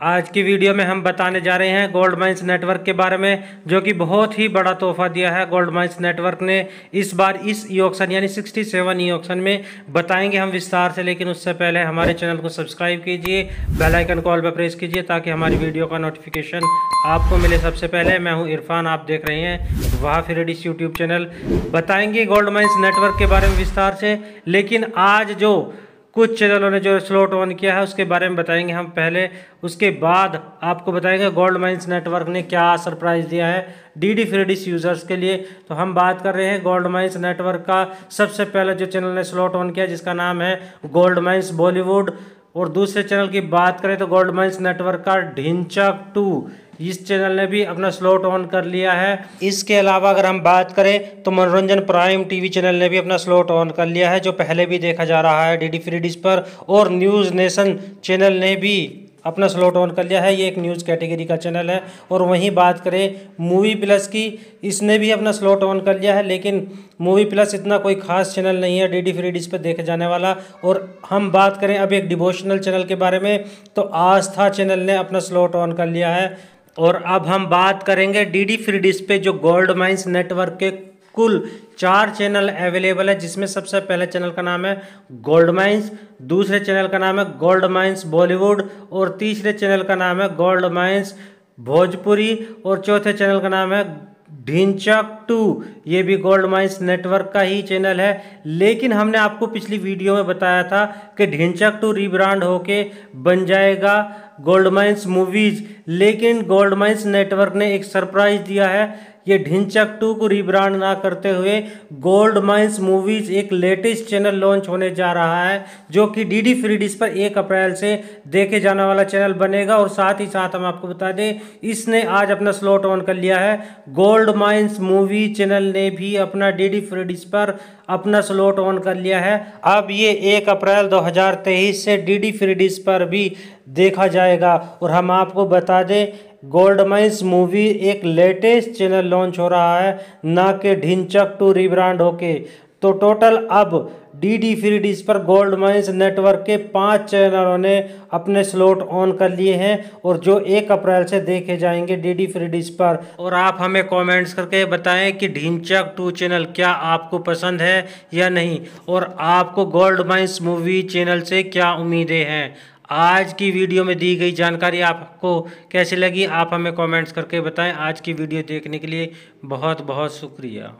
आज की वीडियो में हम बताने जा रहे हैं गोल्ड माइंस नेटवर्क के बारे में, जो कि बहुत ही बड़ा तोहफा दिया है गोल्ड माइंस नेटवर्क ने। इस बार इस ई ऑक्शन यानी 67 ई ऑक्शन में बताएँगे हम विस्तार से, लेकिन उससे पहले हमारे चैनल को सब्सक्राइब कीजिए, बेल आइकन कॉल पर प्रेस कीजिए, ताकि हमारी वीडियो का नोटिफिकेशन आपको मिले। सबसे पहले मैं हूँ इरफान, आप देख रहे हैं वाह फिर यूट्यूब चैनल बताएँगे गोल्ड माइंस नेटवर्क के बारे में विस्तार से, लेकिन आज जो कुछ चैनलों ने जो स्लॉट ऑन किया है, उसके बारे में बताएँगे हम पहले। उसके बाद आपको बताएँगे गोल्ड माइंस नेटवर्क ने क्या सरप्राइज़ दिया है डी डी फ्रेडिस यूज़र्स के लिए। तो हम बात कर रहे हैं गोल्ड माइंस नेटवर्क का। सबसे पहले जो चैनल ने स्लॉट ऑन किया, जिसका नाम है गोल्ड माइंस बॉलीवुड और दूसरे चैनल की बात करें तो गोल्ड माइंस नेटवर्क का ढिंचक टू इस चैनल ने भी अपना स्लॉट ऑन कर लिया है। इसके अलावा अगर हम बात करें तो मनोरंजन प्राइम टीवी चैनल ने भी अपना स्लॉट ऑन कर लिया है, जो पहले भी देखा जा रहा है डी फ्री डिश पर, और न्यूज़ नेशन चैनल ने भी अपना स्लॉट ऑन कर लिया है। ये एक न्यूज़ कैटेगरी का चैनल है, और वहीं बात करें मूवी प्लस की, इसने भी अपना स्लॉट ऑन कर लिया है, लेकिन मूवी प्लस इतना कोई खास चैनल नहीं है डी डी फ्री डिश पर देखे जाने वाला। और हम बात करें अब एक डिवोशनल चैनल के बारे में तो आस्था चैनल ने अपना स्लॉट ऑन कर लिया है। और अब हम बात करेंगे डी डी फ्री डिश पे, जो गोल्ड माइंस नेटवर्क के कुल चार चैनल अवेलेबल है, जिसमें सबसे पहले चैनल का नाम है गोल्ड माइंस दूसरे चैनल का नाम है गोल्ड माइंस बॉलीवुड और तीसरे चैनल का नाम है गोल्ड माइंस भोजपुरी और चौथे चैनल का नाम है ढिंचक टू ये भी गोल्ड माइंस नेटवर्क का ही चैनल है। लेकिन हमने आपको पिछली वीडियो में बताया था कि ढिंचक टू रीब्रांड होके बन जाएगा। Gold Mines movies. लेकिन गोल्ड माइंस नेटवर्क ने एक सरप्राइज़ दिया है, ये ढिंचक टू को रिब्रांड ना करते हुए गोल्ड माइंस मूवीज़ एक लेटेस्ट चैनल लॉन्च होने जा रहा है, जो कि डी डी फ्री डिश पर एक अप्रैल से देखे जाने वाला चैनल बनेगा। और साथ ही साथ हम आपको बता दें, इसने आज अपना स्लॉट ऑन कर लिया है। गोल्ड माइंस मूवी चैनल ने भी अपना डी डी फ्री डिश पर अपना स्लॉट ऑन कर लिया है। अब ये एक अप्रैल 2023 से डी फ्री डिश पर भी देखा जाएगा। और हम आपको बता दें गोल्ड माइंस मूवी एक लेटेस्ट चैनल लॉन्च हो रहा है, ना कि ढिंचक टू रिब्रांड होके। तो टोटल अब डी डी फ्री पर गोल्ड माइंस नेटवर्क के पाँच चैनलों ने अपने स्लॉट ऑन कर लिए हैं और जो एक अप्रैल से देखे जाएँगे डी डी फ्री पर। और आप हमें कमेंट्स करके बताएँ कि ढिंचक टू चैनल क्या आपको पसंद है या नहीं। और आपको गोल्ड माइंस मूवी चैनल से क्या उम्मीदें हैं। आज की वीडियो में दी गई जानकारी आपको कैसी लगी, आप हमें कमेंट्स करके बताएँ। आज की वीडियो देखने के लिए बहुत बहुत शुक्रिया।